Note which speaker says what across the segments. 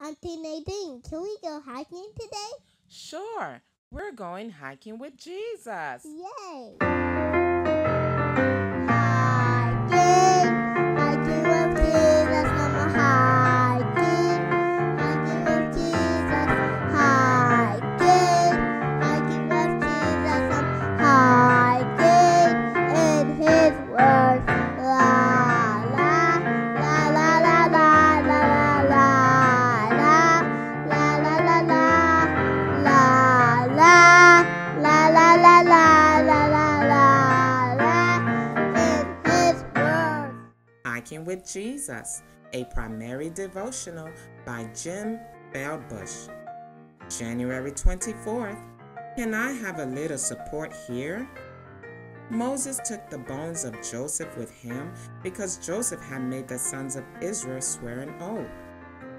Speaker 1: Auntie Nadine, can we go hiking today?
Speaker 2: Sure, we're going hiking with Jesus.
Speaker 1: Yay! Hiking
Speaker 2: with Jesus, a primary devotional by Jim Feldbush. January 24th. Can I have a little support here? Moses took the bones of Joseph with him because Joseph had made the sons of Israel swear an oath.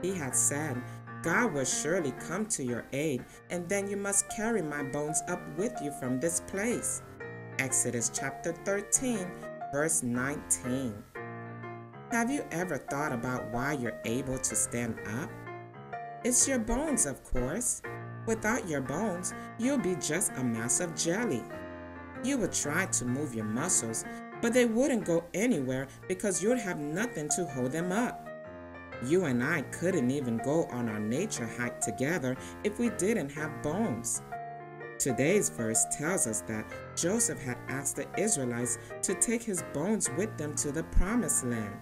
Speaker 2: He had said, God will surely come to your aid, and then you must carry my bones up with you from this place. Exodus chapter 13, verse 19. Have you ever thought about why you're able to stand up? It's your bones, of course. Without your bones, you'll be just a mass of jelly. You would try to move your muscles, but they wouldn't go anywhere because you'd have nothing to hold them up. You and I couldn't even go on our nature hike together if we didn't have bones. Today's verse tells us that Joseph had asked the Israelites to take his bones with them to the promised land.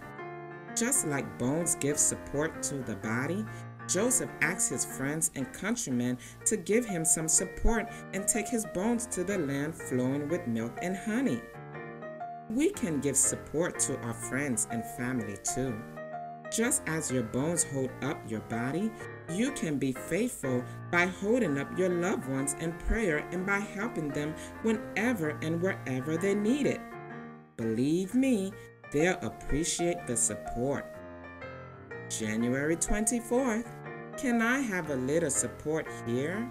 Speaker 2: Just like bones give support to the body, Joseph asked his friends and countrymen to give him some support and take his bones to the land flowing with milk and honey. We can give support to our friends and family too. Just as your bones hold up your body, you can be faithful by holding up your loved ones in prayer and by helping them whenever and wherever they need it. Believe me, they'll appreciate the support. January 24th. Can I have a little support here?